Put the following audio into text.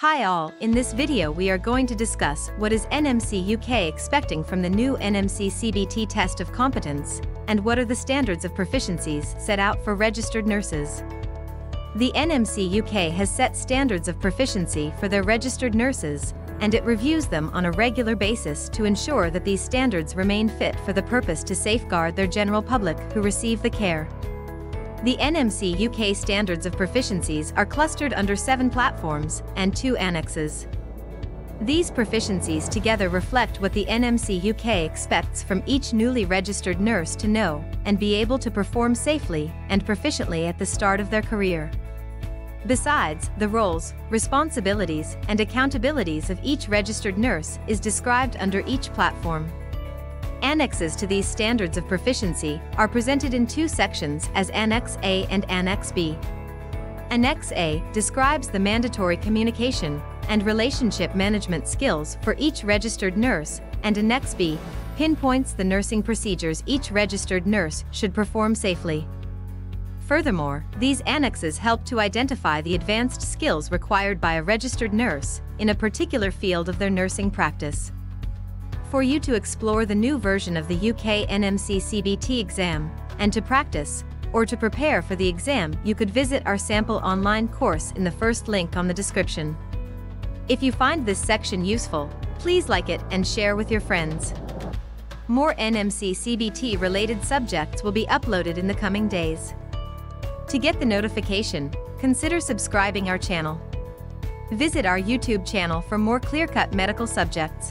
Hi all, in this video we are going to discuss what is NMC UK expecting from the new NMC CBT test of competence, and what are the standards of proficiencies set out for registered nurses. The NMC UK has set standards of proficiency for their registered nurses, and it reviews them on a regular basis to ensure that these standards remain fit for the purpose to safeguard their general public who receive the care. The NMC UK standards of proficiencies are clustered under seven platforms and two annexes. These proficiencies together reflect what the NMC UK expects from each newly registered nurse to know and be able to perform safely and proficiently at the start of their career. Besides, the roles, responsibilities, and accountabilities of each registered nurse is described under each platform. Annexes to these standards of proficiency are presented in two sections as Annex A and Annex B. Annex A describes the mandatory communication and relationship management skills for each registered nurse, and Annex B pinpoints the nursing procedures each registered nurse should perform safely. Furthermore, these annexes help to identify the advanced skills required by a registered nurse in a particular field of their nursing practice for you to explore the new version of the UK NMC CBT exam, and to practice, or to prepare for the exam you could visit our sample online course in the first link on the description. If you find this section useful, please like it and share with your friends. More NMC CBT related subjects will be uploaded in the coming days. To get the notification, consider subscribing our channel. Visit our YouTube channel for more clear-cut medical subjects.